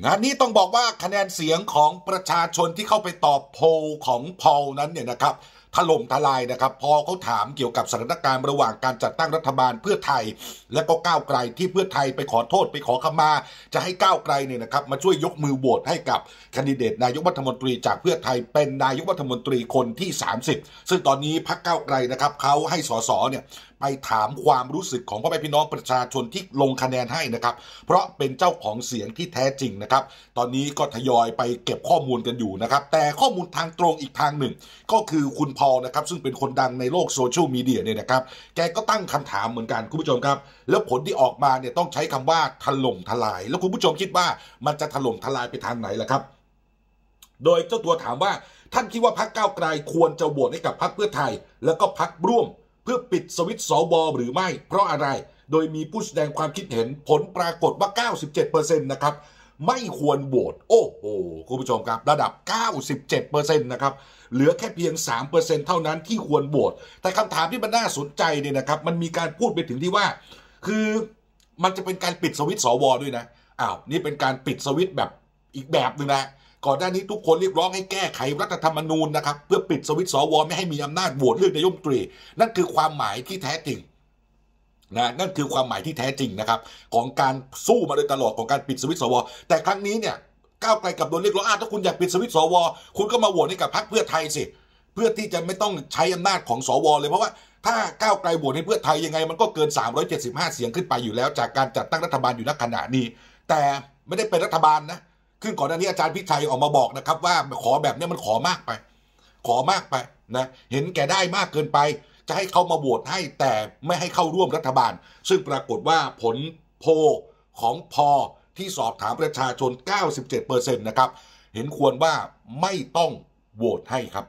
งานนี้ต้องบอกว่าคะแนนเสียงของประชาชนที่เข้าไปตอบโพลของพอลนั้นเนี่ยนะครับ ถล่มทลายนะครับ พอเขาถามเกี่ยวกับสถานการณ์ระหว่างการจัดตั้งรัฐบาลเพื่อไทย และก็ก้าวไกลที่เพื่อไทยไปขอโทษไปขอขมา จะให้ก้าวไกลเนี่ยนะครับมาช่วยยกมือโหวตให้กับคนดิเดตนายกรัฐมนตรีจากเพื่อไทยเป็นนายกรัฐมนตรีคนที่ 30 ซึ่งตอนนี้พรรคก้าวไกลนะครับเขาให้สสเนี่ยไปถามความรู้สึกของพ่อแม่พี่น้องประชาชนที่ลงคะแนนให้นะครับ เพราะเป็นเจ้าของเสียงที่แท้จริงนะครับ ตอนนี้ก็ทยอยไปเก็บข้อมูลกันอยู่นะครับ แต่ข้อมูลทางตรงอีกทางหนึ่ง ก็คือคุณพอลนะครับซึ่งเป็นคนดังในโลกโซเชียลมีเดียเนี่ยนะครับแกก็ตั้งคำถามเหมือนกันคุณผู้ชมครับ แล้วผลที่ออกมาเนี่ยต้องใช้คำว่าถล่มทลาย แล้วคุณผู้ชมคิดว่ามันจะถล่มทลายไปทางไหนล่ะครับ โดยเจ้าตัวถามว่าท่านคิดว่าพรรคก้าวไกลควรจะโหวตให้กับพรรคเพื่อไทย แล้วก็พรรคร่วม เพื่อปิดสวิตสวหรือไม่ เพราะอะไร โดยมีผู้แสดงความคิดเห็นผลปรากฏว่า 97%นะครับ ไม่ควรโหวตโอ้โหคุณผู้ชมครับ ระดับ 97%นะครับเหลือแค่เพียง 3%เท่านั้นที่ควรโหวตแต่คำถามที่มันน่าสนใจเนี่ยนะครับ มันมีการพูดไปถึงที่ว่า คือมันจะเป็นการปิดสวิตสวด้วยนะอ้าวนี่เป็นการปิดสวิตแบบอีกแบบหนึ่งนะก่อนหน้านี้ทุกคนเรียกร้องให้แก้ไขรัฐธรรมนูญนะครับ เพื่อปิดสวิตสวไม่ให้มีอำนาจโหวตเลือกนายมตรี นั่นคือความหมายที่แท้จริง นะนั่นคือความหมายที่แท้จริงนะครับของการสู้มาโดยตลอดของการปิดสวิตสวแต่ครั้งนี้เนี่ยก้าวไกลกับโดนเรียกร้องอ้าถ้าคุณอยากปิดสวิตสวคุณก็มาโหวตให้กับพรรคเพื่อไทยสิเพื่อที่จะไม่ต้องใช้อำนาจของสวเลยเพราะว่าถ้าก้าวไกลโหวตให้เพื่อไทยยังไง มันก็เกิน 375 เสียงขึ้นไปอยู่แล้ว จากการจัดตั้งรัฐบาลอยู่ณขณะนี้ แต่ไม่ได้เป็นรัฐบาลนะขึ้นก่อนหน้านี้อาจารย์พิชัยออกมาบอกนะครับ ว่าขอแบบนี้มันขอมากไป ขอมากไปนะเห็นแก่ได้มากเกินไป จะให้เขามาโหวตให้แต่ไม่ให้เข้าร่วมรัฐบาล ซึ่งปรากฏว่าผลโพของพอที่สอบถามประชาชน 97%นะครับ เห็นควรว่าไม่ต้องโหวตให้ครับ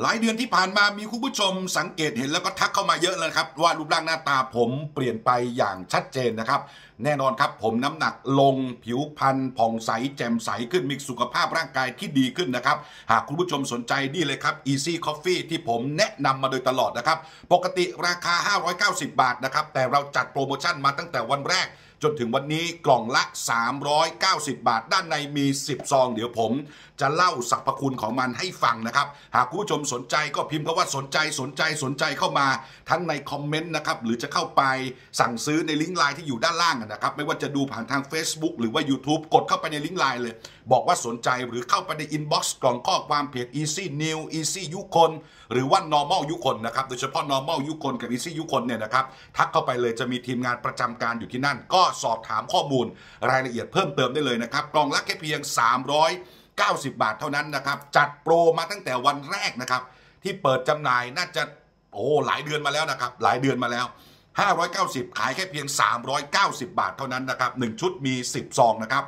หลายเดือนที่ผ่านมามีคุณผู้ชมสังเกตเห็นแล้วก็ทักเข้ามาเยอะเลยครับ ว่ารูปร่างหน้าตาผมเปลี่ยนไปอย่างชัดเจนนะครับ แน่นอนครับผมน้ำหนักลงผิวพรรณผ่องใส แจ่มใสขึ้นมีสุขภาพร่างกายที่ดีขึ้นนะครับ หากคุณผู้ชมสนใจนี่เลยครับ Easy Coffee ที่ผมแนะนำมาโดยตลอดนะครับ ปกติราคา 590 บาทนะครับ แต่เราจัดโปรโมชั่นมาตั้งแต่วันแรก จนถึงวันนี้กล่องละ 390 บาท ด้านในมี 10 ซอง เดี๋ยวผม จะเล่าสรรพคุณของมันให้ฟังนะครับ หากคุณผู้ชมสนใจก็พิมพ์คำว่าสนใจสนใจสนใจเข้ามาทั้งในคอมเมนต์นะครับ หรือจะเข้าไปสั่งซื้อในลิงก์ไลน์ที่อยู่ด้านล่างนะครับ ไม่ว่าจะดูผ่านทาง Facebook หรือว่า YouTube กดเข้าไปในลิงก์ไลน์เลย บอกว่าสนใจหรือเข้าไปในอินบ็อกซ์กล่องข้อความเพจ Easy New Easy ยุคนหรือว่า normal ยุคนนะครับโดยเฉพาะ normal ยุคนกับ easy ยุคนเนี่ยนะครับทักเข้าไปเลยจะมีทีมงานประจำการอยู่ที่นั่นก็สอบถามข้อมูลรายละเอียดเพิ่มเติมได้เลยนะครับ กล่องละแค่เพียง 390 บาทเท่านั้นนะครับ จัดโปรมาตั้งแต่วันแรกนะครับ ที่เปิดจำหน่ายน่าจะโอ้หลายเดือนมาแล้วนะครับ หลายเดือนมาแล้ว 590 ขายแค่เพียง 390 บาทเท่านั้นนะครับ1ชุดมี 10 ซองนะครับ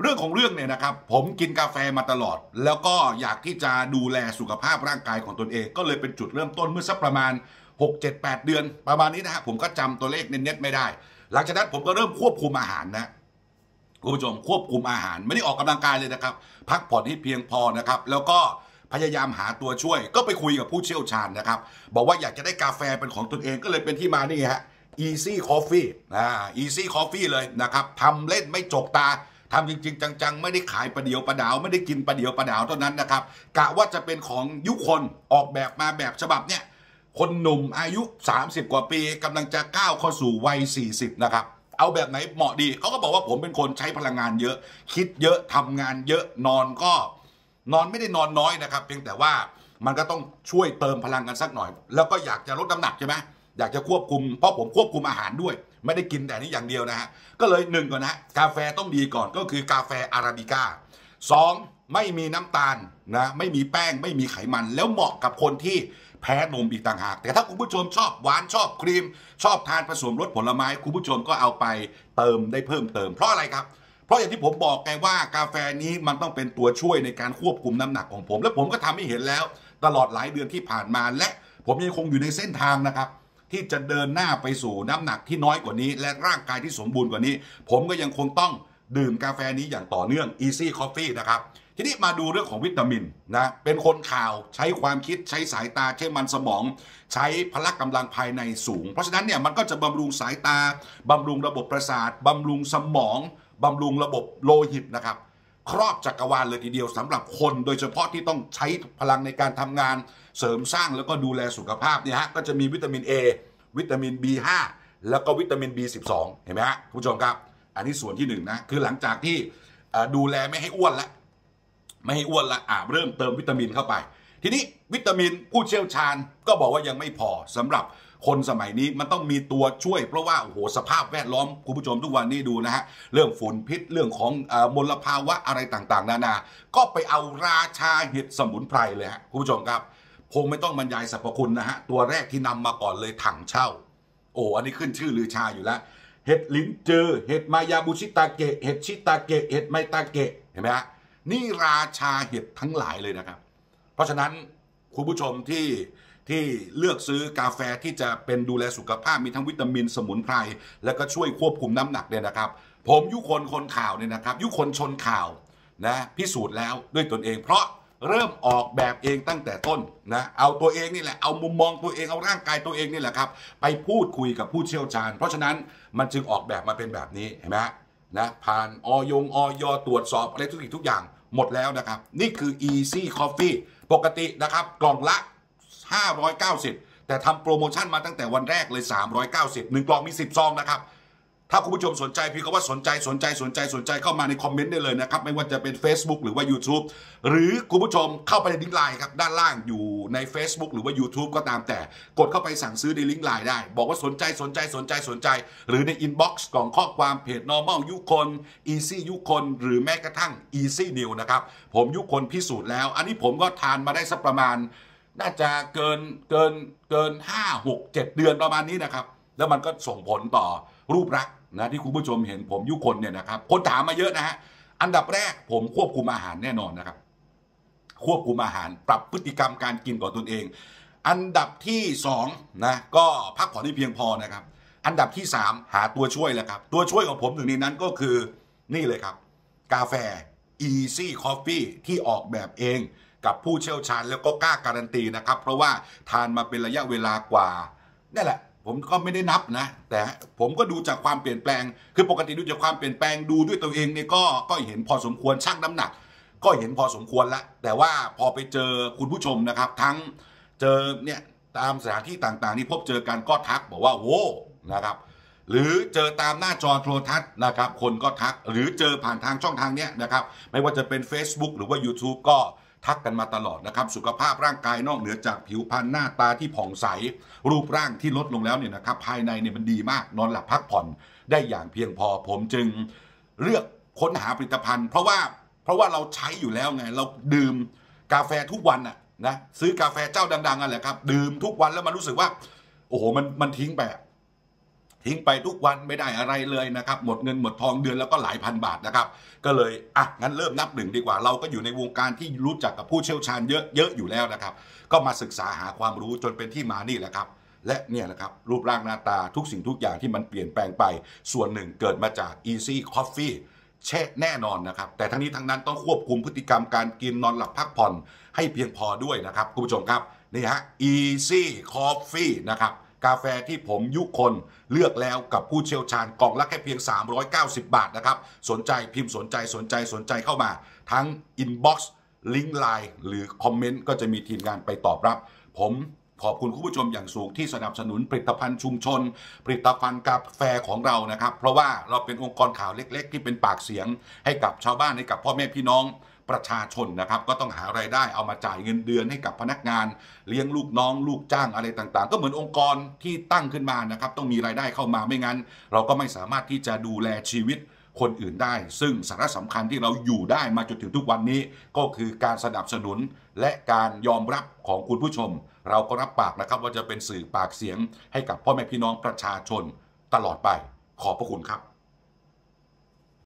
เรื่องของเรื่องเนี่ยนะครับ ผมกินกาแฟมาตลอด แล้วก็อยากที่จะดูแลสุขภาพร่างกายของตนเอง ก็เลยเป็นจุดเริ่มต้นเมื่อสักประมาณ 6-7-8 เดือน ประมาณนี้นะฮะผมก็จำตัวเลขเน็ตๆไม่ได้ หลังจากนั้นผมก็เริ่มควบคุมอาหารนะคุณผู้ชมควบคุมอาหารไม่ได้ออกกำลังกายเลยนะครับ พักผ่อนให้เพียงพอนะครับ แล้วก็พยายามหาตัวช่วย ก็ไปคุยกับผู้เชี่ยวชาญนะครับ บอกว่าอยากจะได้กาแฟเป็นของตนเองก็เลยเป็นที่มานี่ฮะ Easy Coffee อ่า Easy Coffee เลยนะครับทำเล่นไม่จกตาทำจริง ๆ จัง ๆ ไม่ได้ขายประเดียวประดาว ไม่ได้กินประเดียวประดาวเท่านั้นนะครับกะว่าจะเป็นของยุคนออกแบบมาแบบฉบับเนี่ย คนหนุ่มอายุ 30 กว่าปีกำลังจะก้าวเข้าสู่วัย 40 นะครับ เอาแบบไหนเหมาะดีเขาก็บอกว่าผมเป็นคนใช้พลังงานเยอะ คิดเยอะทำงานเยอะนอนก็ นอนไม่ได้นอนน้อยนะครับ เพียงแต่ว่ามันก็ต้องช่วยเติมพลังกันสักหน่อย แล้วก็อยากจะลดน้ำหนักใช่ไหมอยากจะควบคุมเพราะผมควบคุมอาหารด้วย ไม่ได้กินแต่นี้อย่างเดียวนะฮะก็เลยหนึ่งก่อนนะกาแฟต้องดีก่อนก็คือกาแฟอาราบิก้าสองไม่มีน้ำตาลนะไม่มีแป้งไม่มีไขมัน แล้วเหมาะกับคนที่ แพ้นมอีกต่างหาก แต่ถ้าคุณผู้ชมชอบหวานชอบครีม ชอบทานผสมรสผลไม้ คุณผู้ชมก็เอาไปเติมได้เพิ่มเติมเพราะอะไรครับเพราะอย่างที่ผมบอกไงว่ากาแฟนี้มันต้องเป็นตัวช่วยในการควบคุมน้ำหนักของผม และผมก็ทำให้เห็นแล้ว ตลอดหลายเดือนที่ผ่านมา และผมยังคงอยู่ในเส้นทางนะครับ ที่จะเดินหน้าไปสู่น้ำหนักที่น้อยกว่านี้ และร่างกายที่สมบูรณ์กว่านี้ ผมก็ยังคงต้องดื่มกาแฟนี้อย่างต่อเนื่อง Easy Coffee นะครับ ทีนี้มาดูเรื่องของวิตามินนะเป็นคนข่าวใช้ความคิดใช้สายตาใช้มันสมอง ใช้พละกำลังภายในสูง เพราะฉะนั้นเนี่ยมันก็จะบำรุงสายตาบำรุงระบบประสาทบำรุงสมองบำรุงระบบโลหิตนะครับ ครอบจักรวาลเลยทีเดียวสำหรับคน โดยเฉพาะที่ต้องใช้พลังในการทำงาน เสริมสร้างแล้วก็ดูแลสุขภาพเนี่ยฮะก็จะมีวิตามิน A วิตามิน B5 แล้วก็วิตามิน B12 เห็นไหมฮะคุณผู้ชมครับ อันนี้ส่วนที่หนึ่งนะคือหลังจากที่ดูแลไม่ให้อ้วนและ ไม่ให้อ้วนละอ่าเริ่มเติมวิตามินเข้าไป ทีนี้วิตามินผู้เชี่ยวชาญก็บอกว่ายังไม่พอสำหรับคนสมัยนี้มันต้องมีตัวช่วยเพราะว่าโอ้โหสภาพแวดล้อมคุณผู้ชมทุกวันนี้ดูนะฮะเรื่องฝุ่นพิษเรื่องของอมลภาวะอะไรต่างๆ นานา ก็ไปเอาราชาเห็ดสมุนไพรเลยฮะคุณผู้ชมครับคงไม่ต้องบรรยายสรรพคุณนะฮะตัวแรกที่นำมาก่อนเลยถังเช่า โอ้อันนี้ขึ้นชื่อลือชาอยู่แล้วเห็ดลิ้นเจอเห็ดมายาบุชิตาเกะเห็ดชิตาเกะเห็ดไมตาเกะเห็นไหมฮะ นี่ราชาเห็ดทั้งหลายเลยนะครับ เพราะฉะนั้นคุณผู้ชมที่ที่เลือกซื้อกาแฟที่จะเป็นดูแลสุขภาพมีทั้งวิตามินสมุนไพรแล้วก็ช่วยควบคุมน้ำหนักเนี่ยนะครับ ผมยุคนคนข่าวเนี่ยนะครับ ยุคนชนข่าวนะพิสูจน์แล้วด้วยตนเอง เพราะเริ่มออกแบบเองตั้งแต่ต้นนะเอาตัวเองนี่แหละเอามุมมองตัวเองเอาร่างกายตัวเองนี่แหละครับ ไปพูดคุยกับผู้เชี่ยวชาญ เพราะฉะนั้นมันจึงออกแบบมาเป็นแบบนี้เห็นไหมนะผ่านออยงออยตรวจสอบอะไรทุกสิ่งทุกอย่าง หมดแล้วนะครับ นี่คือ Easy Coffee ปกตินะครับ กล่องละ 590 แต่ทำโปรโมชั่นมาตั้งแต่วันแรกเลย 390 1กล่องมี 10 ซองนะครับ ถ้าคุณผู้ชมสนใจพี่ก็ว่าสนใจสนใจสนใจสนใจเข้ามาในคอมเมนต์ได้เลยนะครับ ไม่ว่าจะเป็น Facebook หรือว่า YouTube หรือคุณผู้ชมเข้าไปในลิงก์ไลน์ครับ ด้านล่างอยู่ใน Facebook หรือว่า YouTube ก็ตามแต่ กดเข้าไปสั่งซื้อในลิงก์ไลน์ได้ บอกว่าสนใจสนใจสนใจสนใจ หรือในอินบ็อกซ์กล่องข้อความเพจ normal ยุคน easy ยุคน หรือแม้กระทั่ง easy new นะครับผมยุคนพิสูจน์แล้ว อันนี้ผมก็ทานมาได้สักประมาณ น่าจะเกินเกินเกิน5 6 7 เดือนประมาณนี้นะครับแล้วมันก็ส่งผลต่อรูปลักษณ์นะที่คุณผู้ชมเห็นผมยุคนเนี่ยนะครับคนถามมาเยอะนะฮะอันดับแรกผมควบคุมอาหารแน่นอนนะครับ ควบคุมอาหารปรับพฤติกรรมการกินของตนเอง อันดับที่สองนะก็พักผ่อนให้เพียงพอนะครับ อันดับที่สามหาตัวช่วยแหล้วครับ ตัวช่วยของผมหนึ่งในนั้นก็คือนี่เลยครับ กาแฟ Easy Coffee ที่ออกแบบเองกับผู้เชี่ยวชาญแล้วก็กล้าการันตีนะครับ เพราะว่าทานมาเป็นระยะเวลากว่านี่แหละ ผมก็ไม่ได้นับนะ แต่ผมก็ดูจากความเปลี่ยนแปลง คือปกติดูจากความเปลี่ยนแปลงดูด้วยตัวเองเนี่ยก็ก็เห็นพอสมควรชั่งน้ำหนัก ก็เห็นพอสมควรล้วแต่ว่าพอไปเจอคุณผู้ชมนะครับ ทั้งเจอเนี่ยตามสถานที่ต่างๆที่พบเจอกันก็ทักบอกว่าโว้นะครับ หรือเจอตามหน้าจอโทรทัศน์นะครับ คนก็ทักหรือเจอผ่านทางช่องทางเนี้ยนะครับ ไม่ว่าจะเป็น Facebook หรือว่า YouTube ก็ ทักกันมาตลอดนะครับ สุขภาพร่างกายนอกเหนือจากผิวพรรณหน้าตาที่ผ่องใส รูปร่างที่ลดลงแล้วเนี่ยนะครับ ภายในเนี่ยมันดีมาก นอนหลับพักผ่อนได้อย่างเพียงพอ ผมจึงเลือกค้นหาผลิตภัณฑ์ เพราะว่าเพราะว่าเราใช้อยู่แล้วไง เราดื่มกาแฟทุกวันอะนะซื้อกาแฟเจ้าดังๆอะแหละครับ ดื่มทุกวันแล้วมันรู้สึกว่า โอ้โหมันมันทิ้งไป ทิ้งไปทุกวันไม่ได้อะไรเลยนะครับหมดเงินหมดทองเดือนแล้วก็หลายพันบาทนะครับ ก็เลยอะงั้นเริ่มนับหนึ่งดีกว่า เราก็อยู่ในวงการที่รู้จักกับผู้เชี่ยวชาญเยอะเยอะอยู่แล้วนะครับ ก็มาศึกษาหาความรู้จนเป็นที่มานี่แหละครับ และเนี่ยนะครับรูปร่างหน้าตาทุกสิ่งทุกอย่างที่มันเปลี่ยนแปลงไป ส่วนหนึ่งเกิดมาจาก Easy Coffee เช่แน่นอนนะครับ แต่ทั้งนี้ทั้งนั้นต้องควบคุมพฤติกรรมการกินนอนหลับพักผ่อนให้เพียงพอด้วยนะครับคุณผู้ชมครับนี่ฮะ Easy Coffee นะครับ กาแฟที่ผมยุคนเลือกแล้วกับผู้เชี่ยวชาญกล่องละแค่เพียง 390 บาทนะครับ สนใจพิมพ์สนใจสนใจสนใจเข้ามา ทั้งอินบ็อกซ์ลิงก์ไลน์หรือคอมเมนต์ก็จะมีทีมงานไปตอบรับ ผมขอบคุณคุณผู้ชมอย่างสูงที่สนับสนุนผลิตภัณฑ์ชุมชน ผลิตภัณฑ์กาแฟของเรานะครับ เพราะว่าเราเป็นองค์กรข่าวเล็ก ๆ ที่เป็นปากเสียง ให้กับชาวบ้านให้กับพ่อแม่พี่น้อง ประชาชนนะครับก็ต้องหารายได้เอามาจ่ายเงินเดือนให้กับพนักงาน เลี้ยงลูกน้อง ลูกจ้างอะไรต่างๆ ก็เหมือนองค์กรที่ตั้งขึ้นมานะครับต้องมีรายได้เข้ามาไม่งั้น เราก็ไม่สามารถที่จะดูแลชีวิตคนอื่นได้ ซึ่งสาระสำคัญที่เราอยู่ได้มาจนถึงทุกวันนี้ ก็คือการสนับสนุนและการยอมรับของคุณผู้ชม เราก็รับปากนะครับว่าจะเป็นสื่อปากเสียงให้กับพ่อแม่พี่น้องประชาชนตลอดไปขอบพระคุณครับ